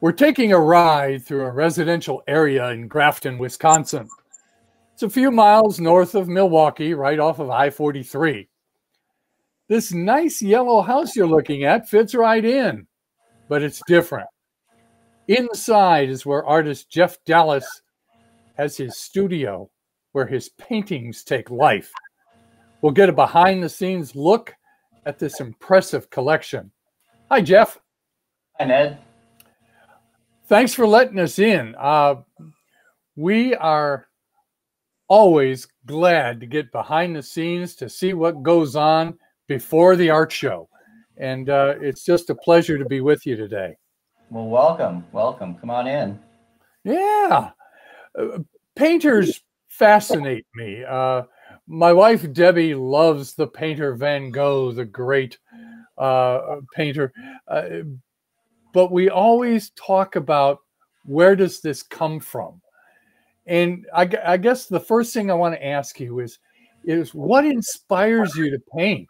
We're taking a ride through a residential area in Grafton, Wisconsin. It's a few miles north of Milwaukee, right off of I 43. This nice yellow house you're looking at fits right in, but it's different. Inside is where artist Jeff Dallas has his studio where his paintings take life. We'll get a behind the scenes look at this impressive collection. Hi, Jeff. Hi, Ned. Thanks for letting us in. Uh, we are always glad to get behind the scenes to see what goes on before the art show. And uh, it's just a pleasure to be with you today. Well, welcome. Welcome. Come on in. Yeah. Uh, painters fascinate me. Uh, my wife Debbie loves the painter Van Gogh, the great uh, painter. But we always talk about where does this come from? And I, I guess the first thing I want to ask you is, is what inspires you to paint?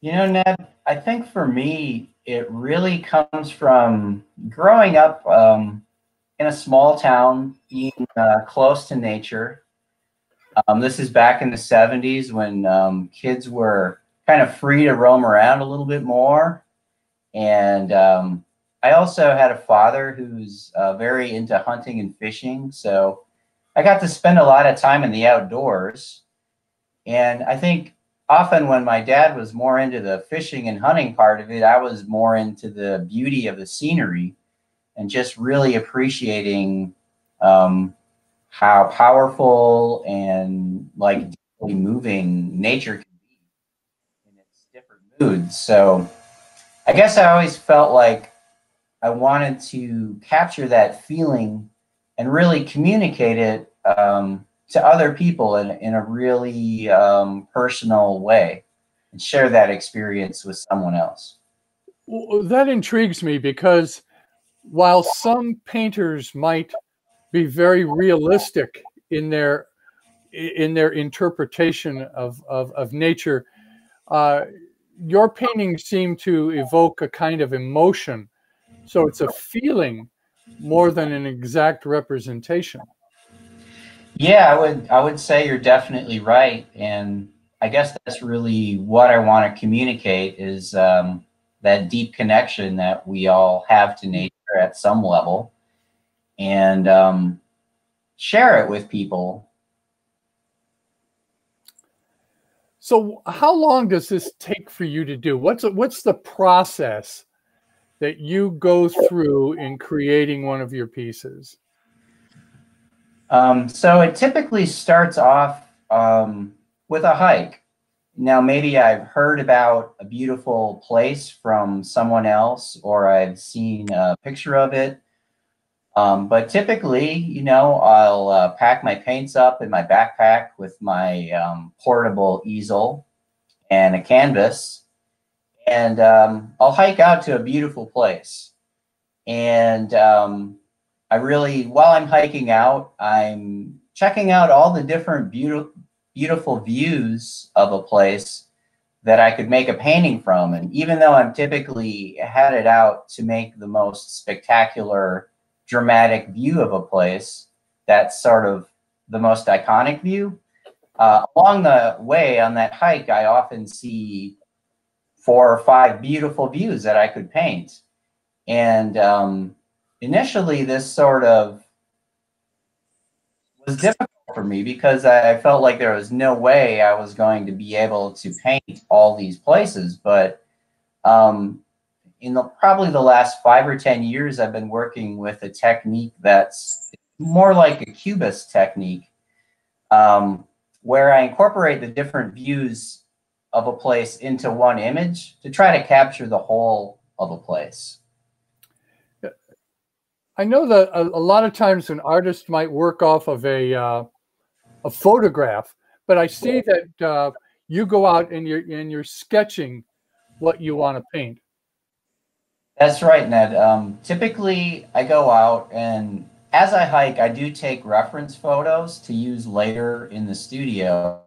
You know, Ned, I think for me, it really comes from growing up um, in a small town, being uh, close to nature. Um, this is back in the 70s when um, kids were kind of free to roam around a little bit more. And um, I also had a father who's uh, very into hunting and fishing. So I got to spend a lot of time in the outdoors. And I think often when my dad was more into the fishing and hunting part of it, I was more into the beauty of the scenery and just really appreciating um, how powerful and like moving nature can be in its different moods. So I guess I always felt like I wanted to capture that feeling and really communicate it um, to other people in, in a really um, personal way and share that experience with someone else. Well, that intrigues me because while some painters might be very realistic in their in their interpretation of, of, of nature, uh, your paintings seem to evoke a kind of emotion so it's a feeling more than an exact representation. Yeah, I would I would say you're definitely right, and I guess that's really what I want to communicate is um, that deep connection that we all have to nature at some level, and um, share it with people. So, how long does this take for you to do? What's what's the process that you go through in creating one of your pieces? Um, so it typically starts off um, with a hike. Now, maybe I've heard about a beautiful place from someone else, or I've seen a picture of it. Um, but typically, you know, I'll uh, pack my paints up in my backpack with my um, portable easel and a canvas and um, I'll hike out to a beautiful place. And um, I really, while I'm hiking out, I'm checking out all the different beautiful, beautiful views of a place that I could make a painting from. And even though I'm typically headed out to make the most spectacular, dramatic view of a place, that's sort of the most iconic view. Uh, along the way on that hike, I often see four or five beautiful views that I could paint. And um, initially, this sort of was difficult for me because I felt like there was no way I was going to be able to paint all these places. But um, in the, probably the last five or 10 years, I've been working with a technique that's more like a cubist technique, um, where I incorporate the different views of a place into one image to try to capture the whole of a place. I know that a, a lot of times an artist might work off of a uh, a photograph, but I see that uh, you go out and you're and you're sketching what you want to paint. That's right, Ned. Um, typically, I go out and as I hike, I do take reference photos to use later in the studio.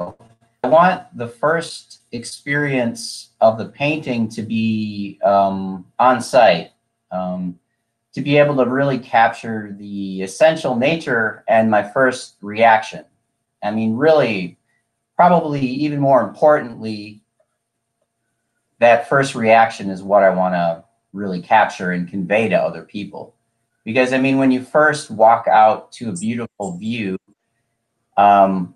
I want the first experience of the painting to be um, on site. um, to be able to really capture the essential nature and my first reaction. I mean, really, probably even more importantly, that first reaction is what I want to really capture and convey to other people. Because I mean, when you first walk out to a beautiful view, um,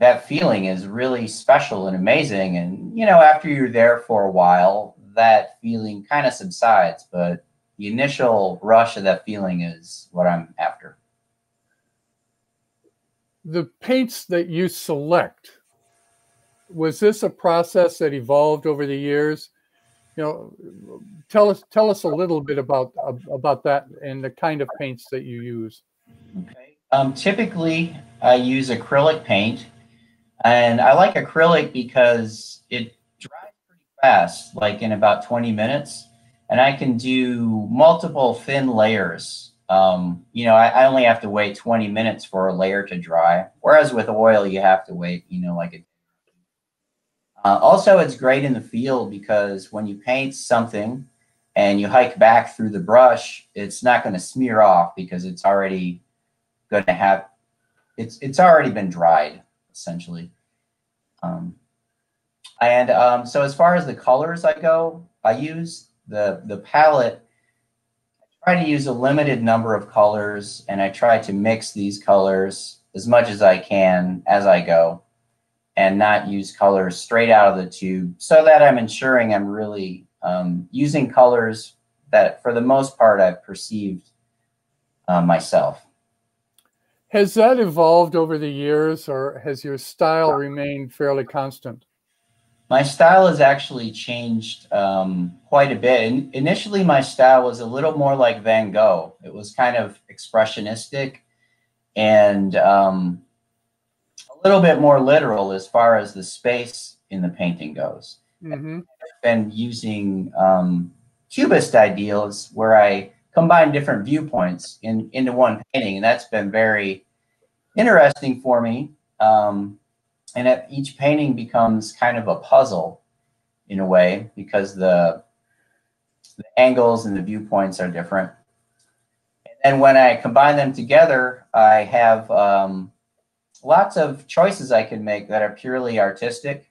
that feeling is really special and amazing. And, you know, after you're there for a while, that feeling kind of subsides, but the initial rush of that feeling is what I'm after. The paints that you select, was this a process that evolved over the years? You know, tell us tell us a little bit about about that and the kind of paints that you use. Okay. Um, typically, I use acrylic paint, and I like acrylic because it dries pretty fast, like in about 20 minutes, and I can do multiple thin layers. Um, you know, I, I, only have to wait 20 minutes for a layer to dry, whereas with oil, you have to wait, you know, like a uh, also, it's great in the field because when you paint something and you hike back through the brush, it's not going to smear off because it's already going to have it's it's already been dried essentially. Um, and um, so as far as the colors I go, I use the the palette. I try to use a limited number of colors, and I try to mix these colors as much as I can as I go, and not use colors straight out of the tube, so that I'm ensuring I'm really um, using colors that, for the most part, I've perceived uh, myself. Has that evolved over the years, or has your style remained fairly constant? My style has actually changed um, quite a bit. In, initially, my style was a little more like Van Gogh. It was kind of expressionistic and um, a little bit more literal as far as the space in the painting goes. Mm-hmm. I've been using um, cubist ideals where I combine different viewpoints in into one painting, and that's been very interesting for me. Um, and it, each painting becomes kind of a puzzle in a way because the, the angles and the viewpoints are different. And when I combine them together, I have um, lots of choices I can make that are purely artistic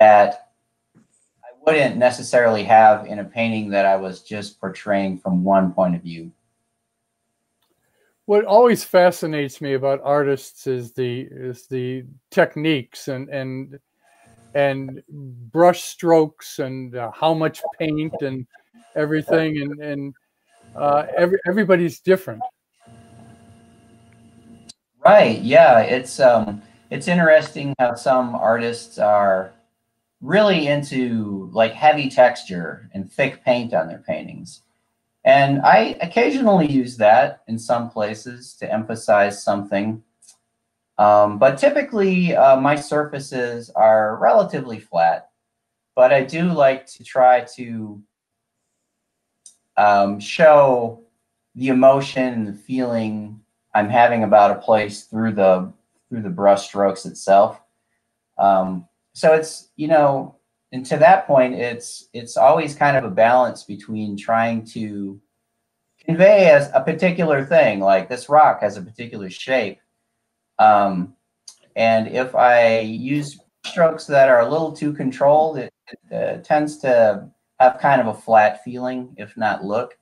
that I wouldn't necessarily have in a painting that I was just portraying from one point of view. What always fascinates me about artists is the is the techniques and and and brush strokes and uh, how much paint and everything and and uh, every everybody's different. Right. Yeah. It's um it's interesting how some artists are really into like heavy texture and thick paint on their paintings. And I occasionally use that in some places to emphasize something. Um, but typically, uh, my surfaces are relatively flat. But I do like to try to um, show the emotion and the feeling I'm having about a place through the through the brush strokes itself. Um, so it's you know, and to that point, it's it's always kind of a balance between trying to convey as a particular thing, like this rock has a particular shape, um, and if I use strokes that are a little too controlled, it, it uh, tends to have kind of a flat feeling, if not look.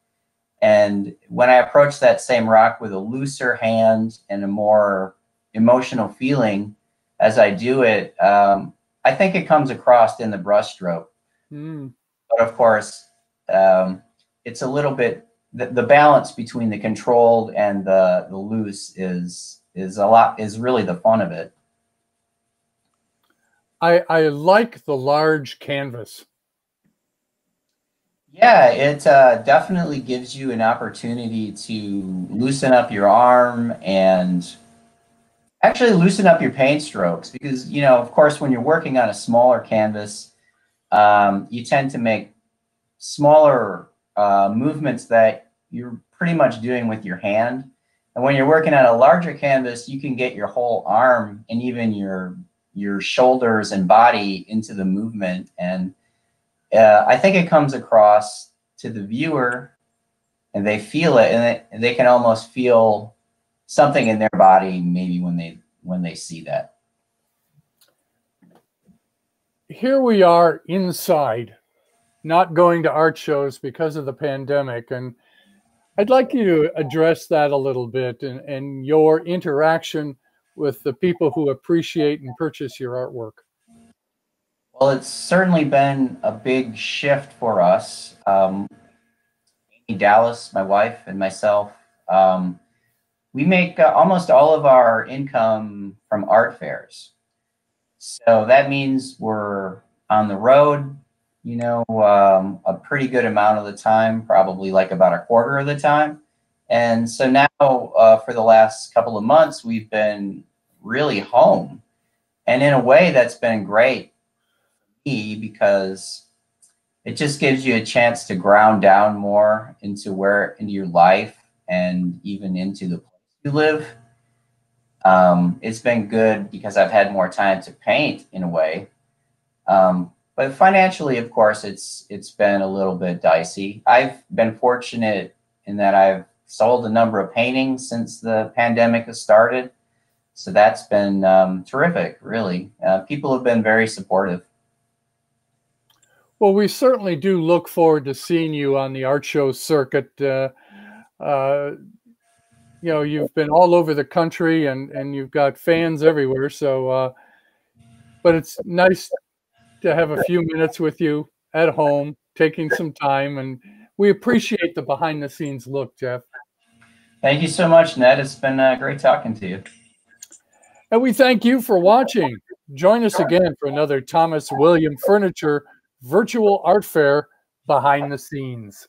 And when I approach that same rock with a looser hand and a more emotional feeling as I do it, um, I think it comes across in the brushstroke. Mm. But of course, um, it's a little bit the, the balance between the controlled and the, the loose is is a lot is really the fun of it. I I like the large canvas. Yeah, it uh, definitely gives you an opportunity to loosen up your arm and actually loosen up your paint strokes because, you know, of course, when you're working on a smaller canvas, um, you tend to make smaller uh, movements that you're pretty much doing with your hand. And when you're working on a larger canvas, you can get your whole arm and even your your shoulders and body into the movement and uh, I think it comes across to the viewer and they feel it, and they, and they can almost feel something in their body maybe when they when they see that. Here we are inside, not going to art shows because of the pandemic, and I'd like you to address that a little bit and, and your interaction with the people who appreciate and purchase your artwork. Well, it's certainly been a big shift for us. Um, Dallas, my wife, and myself, um, we make uh, almost all of our income from art fairs. So that means we're on the road, you know, um, a pretty good amount of the time, probably like about a quarter of the time. And so now, uh, for the last couple of months, we've been really home. And in a way, that's been great because it just gives you a chance to ground down more into where into your life and even into the place you live. Um, it's been good because I've had more time to paint in a way. Um, but financially, of course, it's it's been a little bit dicey. I've been fortunate in that I've sold a number of paintings since the pandemic has started. So that's been um, terrific, really. Uh, people have been very supportive. Well, we certainly do look forward to seeing you on the art show circuit. Uh, uh, you know, you've been all over the country and, and you've got fans everywhere. So, uh, but it's nice to have a few minutes with you at home, taking some time. And we appreciate the behind the scenes look, Jeff. Thank you so much, Ned. It's been uh, great talking to you. And we thank you for watching. Join us again for another Thomas William Furniture virtual art fair behind the scenes.